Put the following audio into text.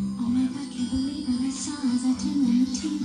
Oh my god, can't believe what I saw as I turned 19.